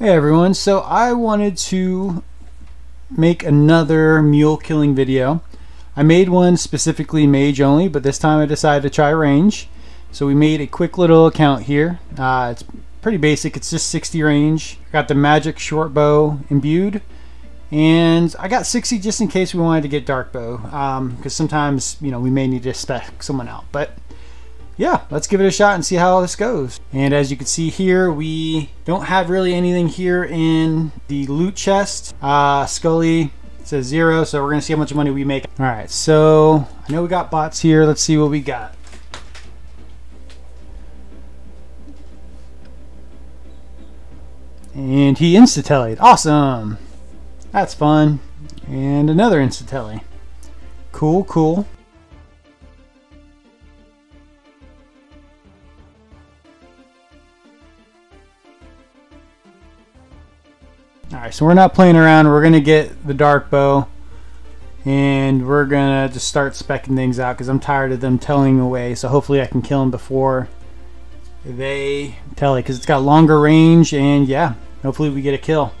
Hey everyone, so I wanted to make another mule killing video. I made one specifically mage only, but this time I decided to try range. So we made a quick little account here. Uh, it's pretty basic, it's just 60 range. Got the magic short bow imbued. And I got 60 just in case we wanted to get dark bow. Because um, sometimes, you know, we may need to spec someone out. But yeah, let's give it a shot and see how this goes. And as you can see here, we don't have really anything here in the loot chest. Uh, Skully says zero, so we're gonna see how much money we make. All right, so I know we got bots here. Let's see what we got. And he insta Awesome. That's fun. And another insta Cool, cool. Alright, so we're not playing around. We're going to get the dark bow. And we're going to just start specking things out because I'm tired of them telling away. So hopefully I can kill them before they tell it because it's got longer range. And yeah, hopefully we get a kill.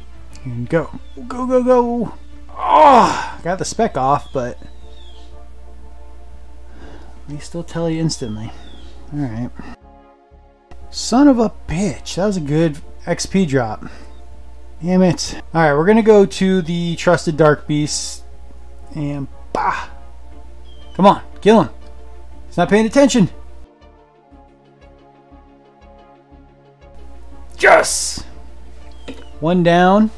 And go. Go, go, go. Oh, got the spec off, but they still tell you instantly. Alright. Son of a bitch. That was a good XP drop. Damn it. Alright, we're gonna go to the Trusted Dark Beast. And bah! Come on, kill him. He's not paying attention. Yes! One down.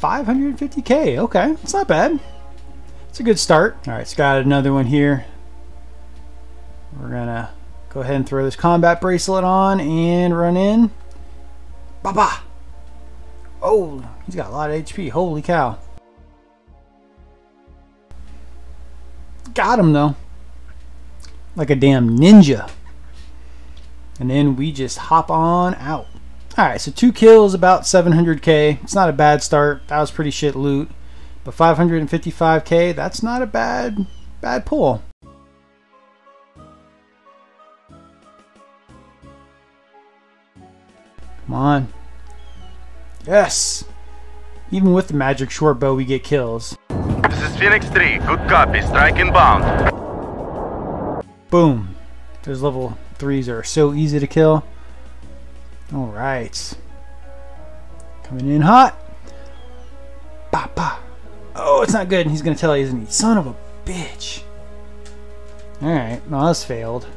550k. Okay, it's not bad. It's a good start. Alright, it's got another one here. We're gonna go ahead and throw this combat bracelet on and run in. Ba-ba! Oh, he's got a lot of HP. Holy cow. Got him, though. Like a damn ninja. And then we just hop on out. Alright, so two kills, about 700k. It's not a bad start. That was pretty shit loot. But 555k, that's not a bad, bad pull. Come on. Yes! Even with the magic short bow, we get kills. This is Phoenix 3. Good copy. Strike inbound. Boom. Those level 3s are so easy to kill. Alright. Coming in hot. Ba, ba. Oh, it's not good. He's going to tell you, isn't he? Son of a bitch. Alright. Well, that's failed.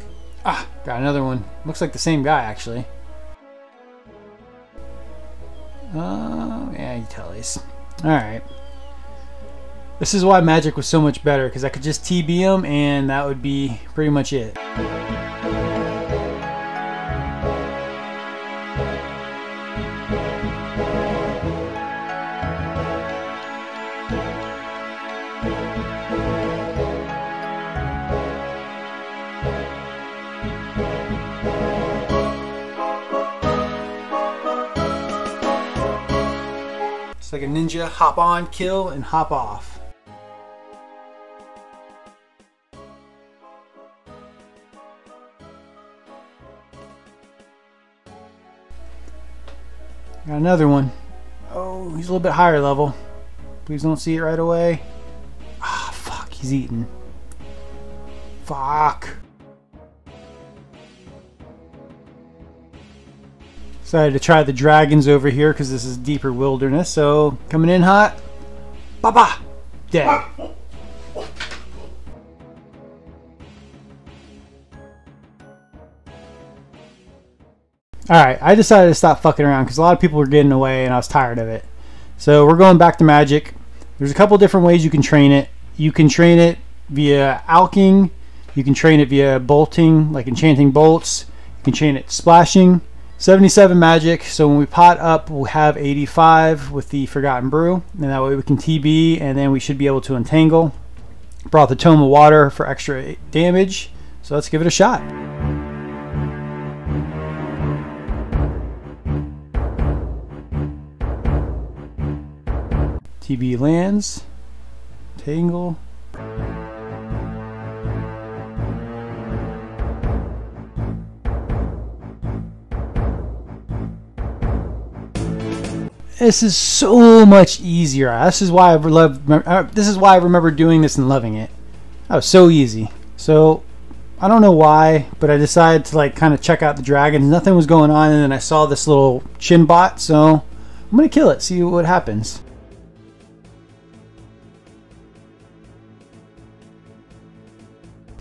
Ah, got another one. Looks like the same guy, actually. Uh, yeah, utilities. Alright. This is why Magic was so much better, because I could just TB him, and that would be pretty much it. Like a ninja, hop on, kill, and hop off. Got another one. Oh, he's a little bit higher level. Please don't see it right away. Ah, fuck, he's eating. Fuck. Decided to try the dragons over here because this is deeper wilderness. So coming in hot. Baba! Dead. Alright, I decided to stop fucking around because a lot of people were getting away and I was tired of it. So we're going back to magic. There's a couple different ways you can train it. You can train it via alching. You can train it via bolting, like enchanting bolts. You can train it splashing. 77 magic, so when we pot up, we'll have 85 with the Forgotten Brew, and that way we can TB, and then we should be able to entangle. Brought the Tome of Water for extra damage, so let's give it a shot. TB lands, Tangle, This is so much easier. This is why I love. uh, This is why I remember doing this and loving it. Was so easy. So I don't know why, but I decided to like kind of check out the dragons. Nothing was going on, and then I saw this little chin bot. So I'm gonna kill it. See what happens.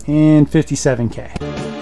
And 57k.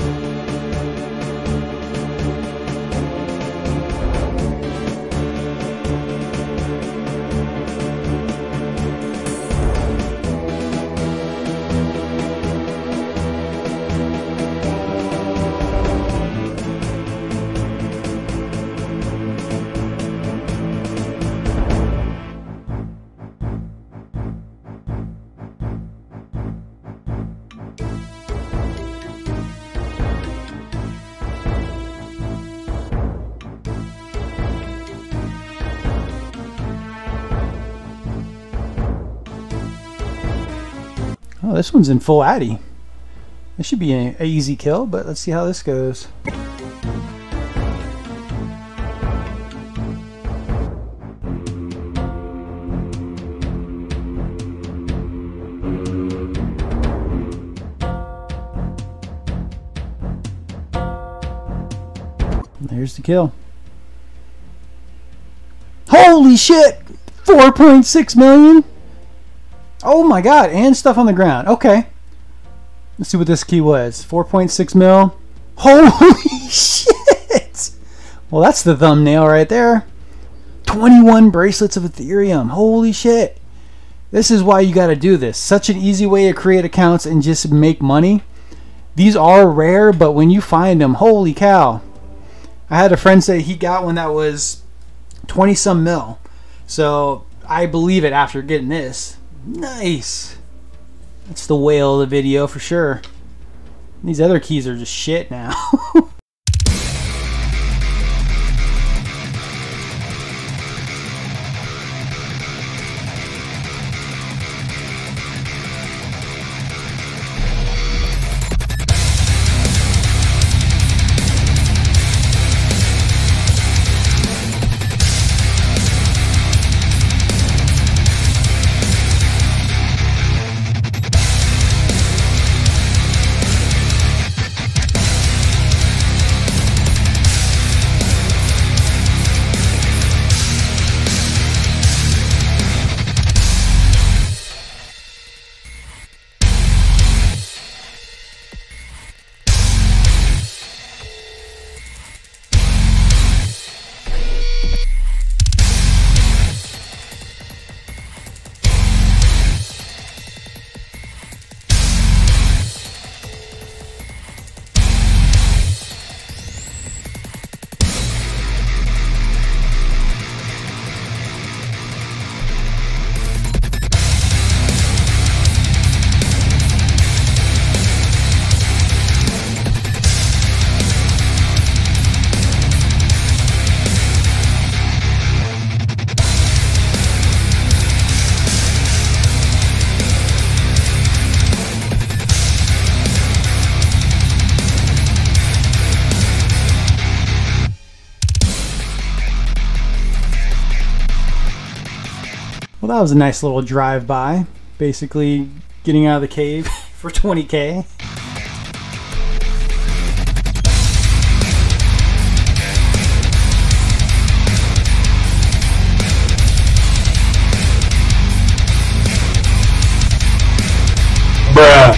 Oh, this one's in full Addy. This should be an easy kill, but let's see how this goes. There's the kill. Holy shit! 4.6 million? Oh my god, and stuff on the ground. Okay. Let's see what this key was. 4.6 mil. Holy shit! Well, that's the thumbnail right there. 21 bracelets of Ethereum. Holy shit. This is why you got to do this. Such an easy way to create accounts and just make money. These are rare, but when you find them, holy cow. I had a friend say he got one that was 20 some mil. So I believe it after getting this. Nice. That's the whale of the video for sure. These other keys are just shit now. Well, that was a nice little drive-by. Basically, getting out of the cave for 20k. Bruh.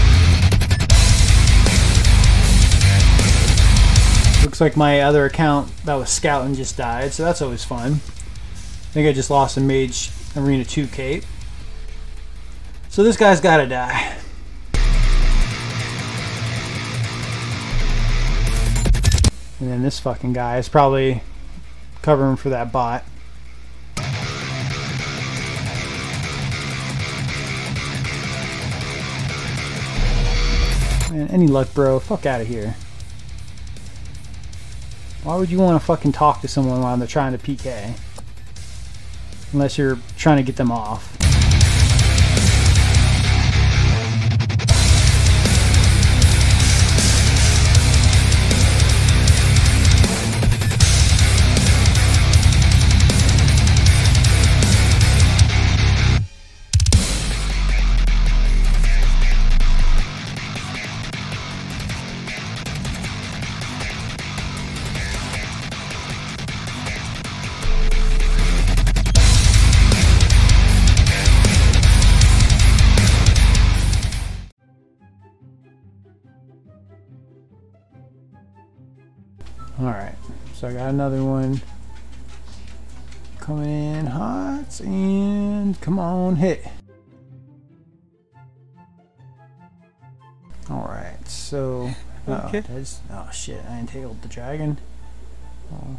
Looks like my other account that was scouting just died, so that's always fun. I think I just lost a Mage Arena 2 cape. So this guy's gotta die. And then this fucking guy is probably covering for that bot. Man, any luck, bro? Fuck out of here. Why would you want to fucking talk to someone while they're trying to PK? Unless you're trying to get them off. Alright, so I got another one coming in hot and come on, hit. Alright, so. Okay. oh shit, I entangled the dragon. Oh.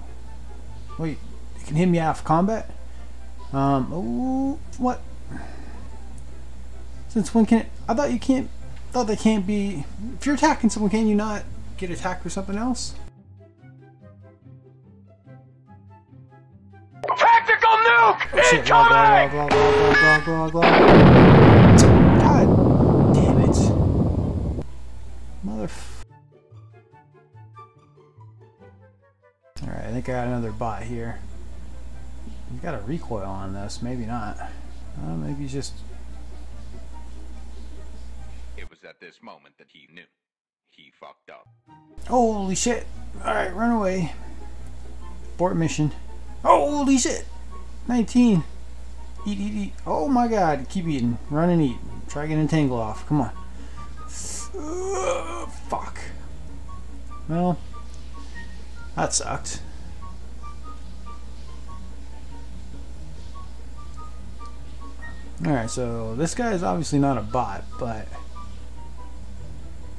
Wait, you can hit me out of combat? Um, oh, what? Since when can it, I thought you can't, thought they can't be, if you're attacking someone, can you not get attacked with something else? Nuke! Shit. God damn it. Motherf... Alright, I think I got another bot here. He's got a recoil on this, maybe not. Uh, maybe he's just... It was at this moment that he knew. He fucked up. Holy shit! Alright, run away. Abort mission. Holy shit! 19. Eat, eat, eat. Oh my god, keep eating. Run and eat. Try getting a tangle off. Come on. Uh, fuck. Well, that sucked. Alright, so this guy is obviously not a bot, but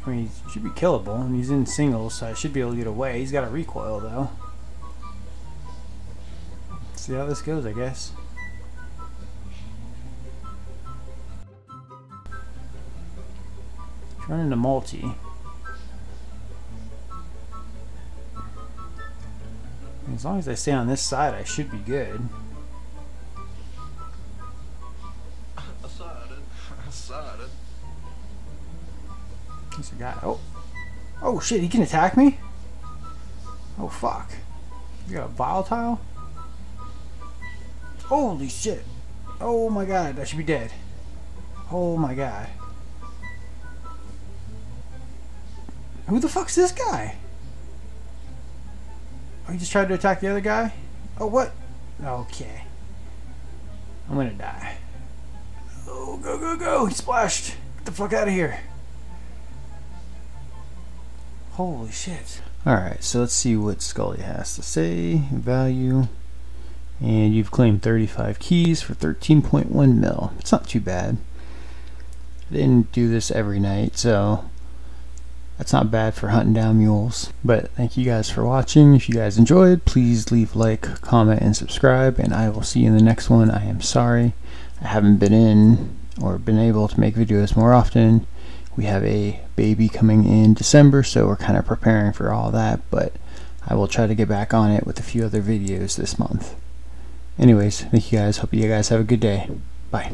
I mean, he should be killable, and he's in singles, so I should be able to get away. He's got a recoil, though. See how this goes, I guess. Turn into multi. As long as I stay on this side, I should be good. There's a guy. Oh. Oh shit, he can attack me? Oh fuck. You got a volatile? Holy shit. Oh my god, I should be dead. Oh my god. Who the fuck's this guy? Oh, he just tried to attack the other guy? Oh, what? Okay. I'm gonna die. Oh, go, go, go! He splashed! Get the fuck out of here! Holy shit. Alright, so let's see what Skully has to say. Value. And you've claimed 35 keys for 13.1 mil. It's not too bad. I didn't do this every night, so that's not bad for hunting down mules. But thank you guys for watching. If you guys enjoyed, please leave like, comment, and subscribe. And I will see you in the next one. I am sorry I haven't been in or been able to make videos more often we have a baby coming in December, so we're kind of preparing for all that, but I will try to get back on it with a few other videos this month. Anyways, thank you guys. Hope you guys have a good day. Bye.